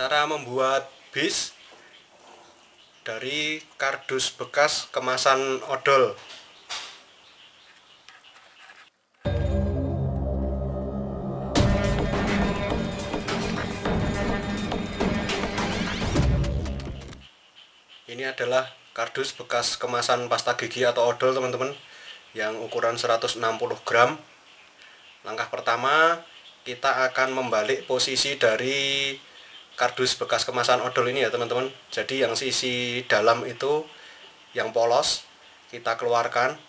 cara membuat bis dari kardus bekas kemasan odol. Ini adalah kardus bekas kemasan pasta gigi atau odol teman-teman yang ukuran 160 gram. Langkah pertama kita akan membalik posisi dari kardus bekas kemasan odol ini ya teman-teman. Jadi yang sisi dalam itu yang polos kita keluarkan.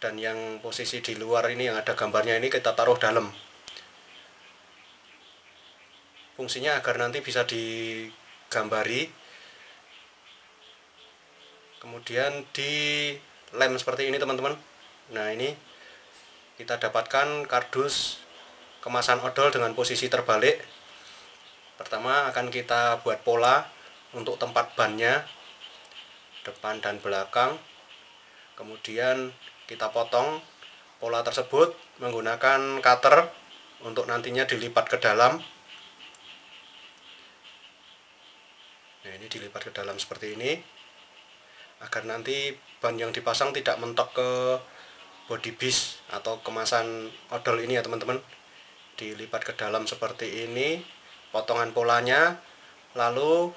Dan yang posisi di luar ini yang ada gambarnya ini kita taruh dalam. Fungsinya agar nanti bisa digambari. Kemudian di lem seperti ini teman-teman. Nah ini kita dapatkan kardus kemasan odol dengan posisi terbalik pertama akan kita buat pola untuk tempat bannya depan dan belakang. Kemudian kita potong pola tersebut menggunakan cutter untuk nantinya dilipat ke dalam. Nah ini dilipat ke dalam seperti ini. Agar nanti ban yang dipasang tidak mentok ke body bis atau kemasan odol ini ya teman-teman. Dilipat ke dalam seperti ini potongan polanya lalu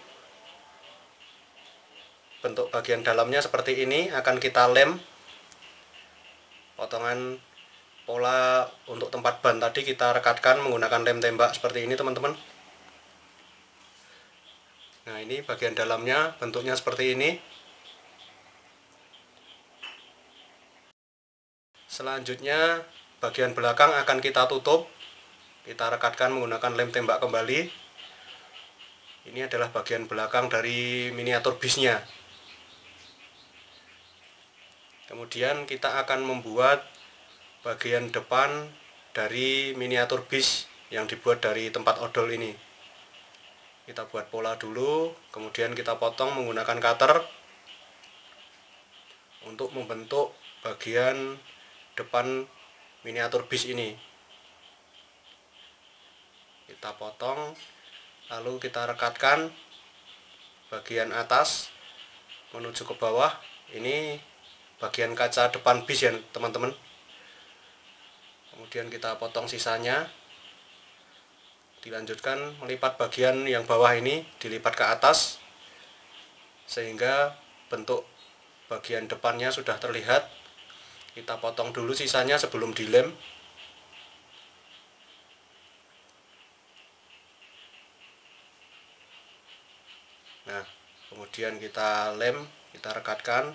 bentuk bagian dalamnya seperti ini akan kita lem. Potongan pola untuk tempat ban tadi kita rekatkan menggunakan lem tembak seperti ini teman-teman. Nah ini bagian dalamnya bentuknya seperti ini. Selanjutnya bagian belakang akan kita tutup kita rekatkan menggunakan lem tembak kembali. Ini adalah bagian belakang dari miniatur bisnya. Kemudian kita akan membuat bagian depan dari miniatur bis yang dibuat dari tempat odol ini. Kita buat pola dulu kemudian kita potong menggunakan cutter untuk membentuk bagian depan miniatur bis ini kita potong lalu kita rekatkan bagian atas menuju ke bawah. Ini bagian kaca depan bis ya teman-teman. Kemudian kita potong sisanya. Dilanjutkan melipat bagian yang bawah ini dilipat ke atas sehingga bentuk bagian depannya sudah terlihat. Kita potong dulu sisanya sebelum dilem nah kemudian kita lem kita rekatkan.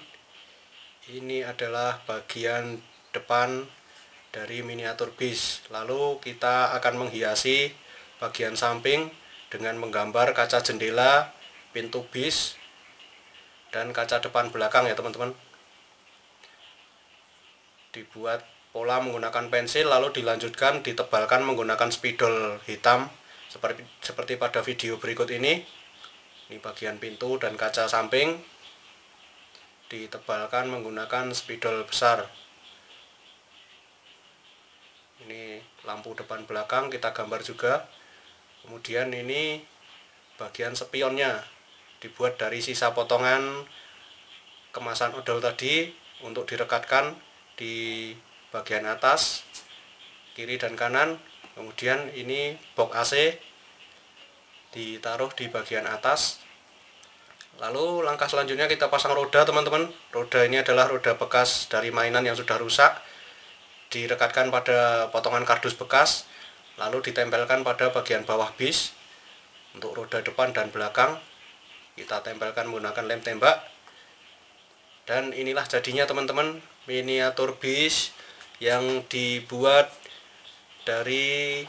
Ini adalah bagian depan dari miniatur bis. Lalu kita akan menghiasi bagian samping dengan menggambar kaca jendela pintu bis dan kaca depan belakang ya teman-teman. Dibuat pola menggunakan pensil lalu dilanjutkan ditebalkan menggunakan spidol hitam. Seperti seperti pada video berikut ini ini bagian pintu dan kaca samping ditebalkan menggunakan spidol besar. Ini lampu depan belakang kita gambar juga. Kemudian ini bagian spionnya dibuat dari sisa potongan kemasan odol tadi untuk direkatkan di bagian atas kiri dan kanan. Kemudian ini box AC ditaruh di bagian atas. Lalu langkah selanjutnya kita pasang roda teman-teman. Roda ini adalah roda bekas dari mainan yang sudah rusak direkatkan pada potongan kardus bekas lalu ditempelkan pada bagian bawah bis. Untuk roda depan dan belakang kita tempelkan menggunakan lem tembak. Dan inilah jadinya teman-teman miniatur bis yang dibuat dari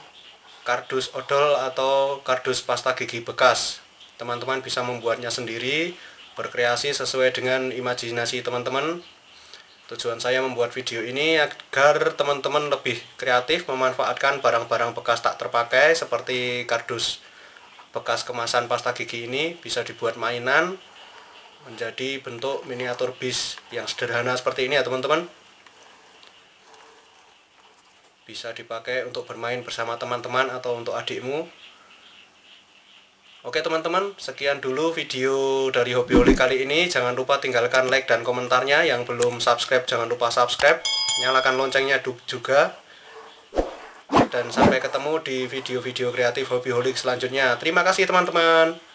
kardus odol atau kardus pasta gigi bekas. Teman-teman bisa membuatnya sendiri berkreasi sesuai dengan imajinasi teman-teman. Tujuan saya membuat video ini agar teman-teman lebih kreatif memanfaatkan barang-barang bekas tak terpakai seperti kardus bekas kemasan pasta gigi ini bisa dibuat mainan menjadi bentuk miniatur bis yang sederhana seperti ini ya teman-teman bisa dipakai untuk bermain bersama teman-teman atau untuk adikmu Oke teman-teman, sekian dulu video dari Hobi kali ini. Jangan lupa tinggalkan like dan komentarnya. Yang belum subscribe, jangan lupa subscribe. Nyalakan loncengnya juga. Dan sampai ketemu di video-video kreatif Hobi selanjutnya. Terima kasih teman-teman.